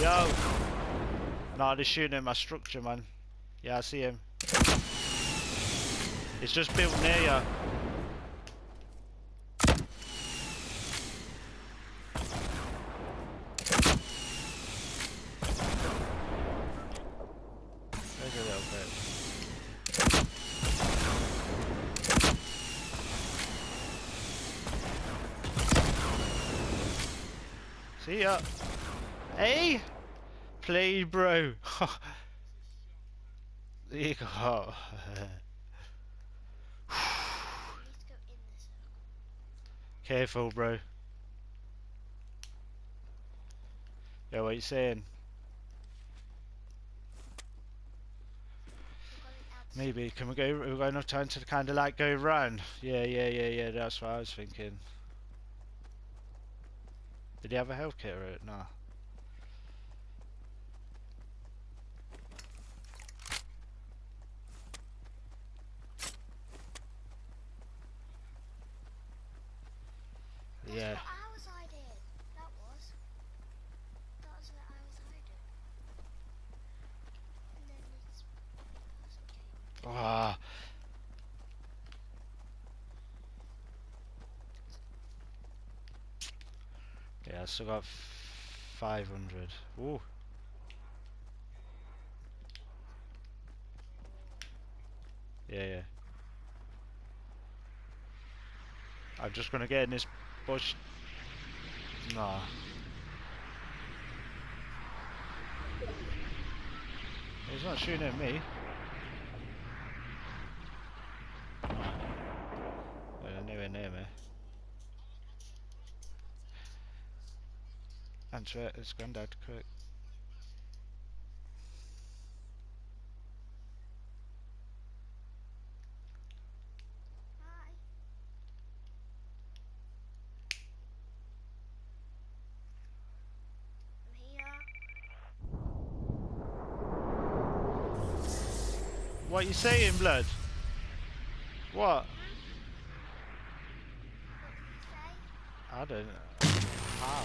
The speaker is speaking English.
Yo! No, they're shooting my structure, man. Yeah, I see him. It's just built near you. See ya. Hey! Play, bro. there you go. Careful, bro. Yeah, what you saying? Maybe can we go? We've got enough time to kind of like go round. Yeah, yeah, yeah, yeah. That's what I was thinking. Did he have a health kit or it? Nah. Yeah. what I was hiding. That was. That was where I was hiding. And then this person came. Ah. Yeah, I still got five hundred. Ooh. Yeah, yeah. I'm just gonna get in this bush. Nah. He's not shooting at me. Well, nowhere near me. Answer it, it's granddad, quick. Hi. I'm here. What you saying, blood? What? What did you say? I don't know. How?